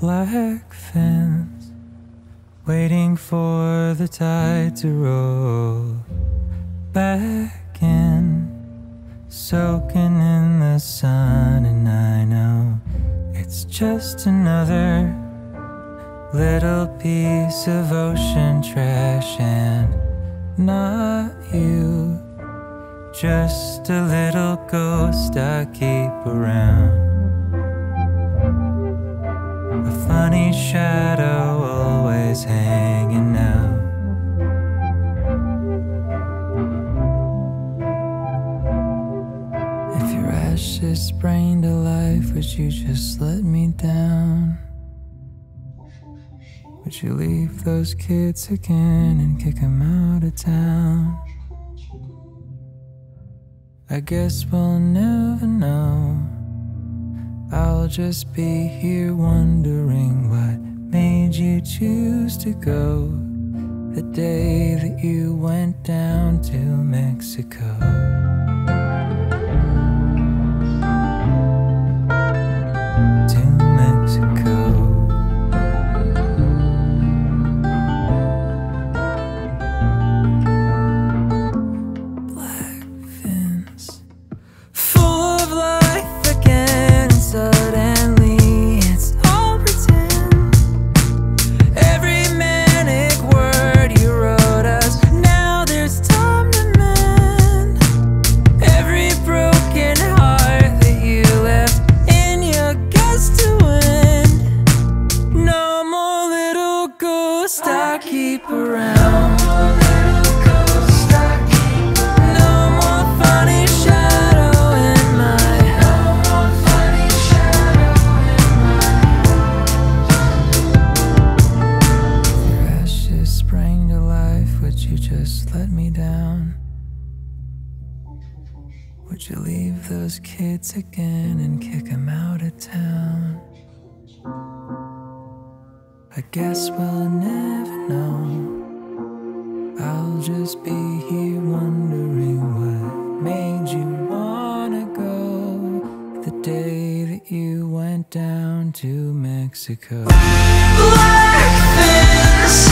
black fins, waiting for the tide to roll back in, soaking in the sun. And I know it's just another little piece of ocean trash, and not you, just a little ghost I keep around. Funny shadow always hanging out. If your ashes sprang to life, would you just let me down? Would you leave those kids again and kick them out of town? I guess we'll never know. Just be here wondering what made you choose to go. The day that you Your ashes sprang to life. Would you just let me down? Would you leave those kids again and kick them out of town? I guess we'll never know. I'll just be here wondering what made you wanna go the day that you went down to Mexico. Black fins,